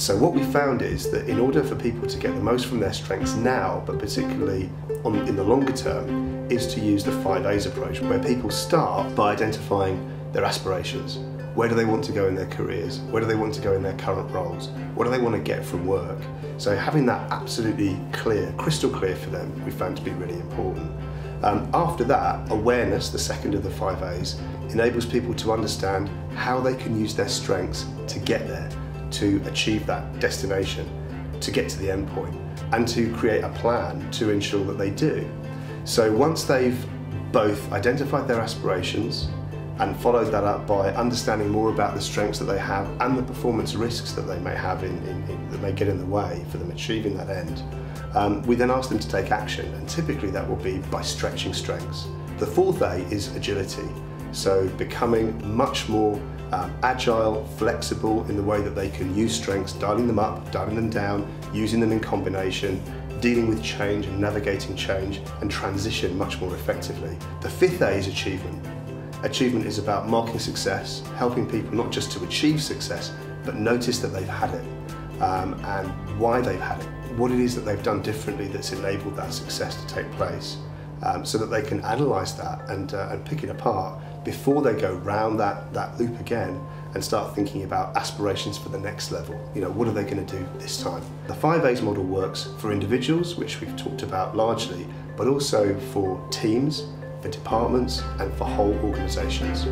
So what we found is that in order for people to get the most from their strengths now, but particularly on, in the longer term, is to use the five A's approach, where people start by identifying their aspirations. Where do they want to go in their careers? Where do they want to go in their current roles? What do they want to get from work? So having that absolutely clear, crystal clear for them, we found to be really important. Um, after that, awareness, the second of the five A's, enables people to understand how they can use their strengths to get there to achieve that destination, to get to the end point, and to create a plan to ensure that they do. So once they've both identified their aspirations and followed that up by understanding more about the strengths that they have and the performance risks that they may have in, in, in that may get in the way for them achieving that end, um, we then ask them to take action and typically that will be by stretching strengths. The fourth A is agility. So becoming much more um, agile, flexible in the way that they can use strengths, dialing them up, dialing them down, using them in combination, dealing with change and navigating change and transition much more effectively. The fifth A is achievement. Achievement is about marking success, helping people not just to achieve success, but notice that they've had it um, and why they've had it, what it is that they've done differently that's enabled that success to take place um, so that they can analyse that and, uh, and pick it apart before they go round that, that loop again and start thinking about aspirations for the next level. You know, what are they going to do this time? The 5A's model works for individuals, which we've talked about largely, but also for teams, for departments and for whole organisations.